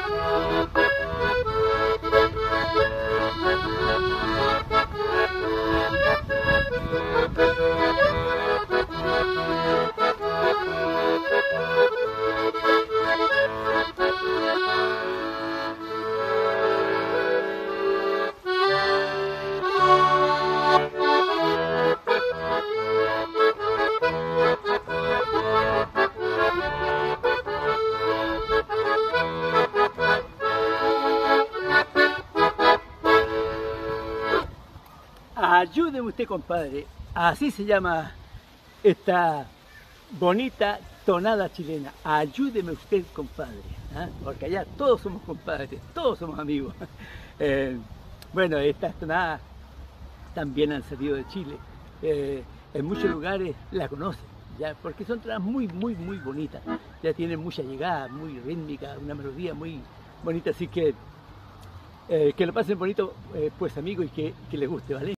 Thank you. Ayúdeme usted, compadre. Así se llama esta bonita tonada chilena. Ayúdeme usted, compadre. ¿ah? Porque allá todos somos compadres, todos somos amigos. Eh, bueno, estas tonadas también han salido de Chile. Eh, en muchos lugares la conocen, ya, porque son tonadas muy, muy, muy bonitas. Ya tienen mucha llegada, muy rítmica, una melodía muy bonita. Así que eh, que lo pasen bonito, pues amigos, y que, que les guste, ¿vale?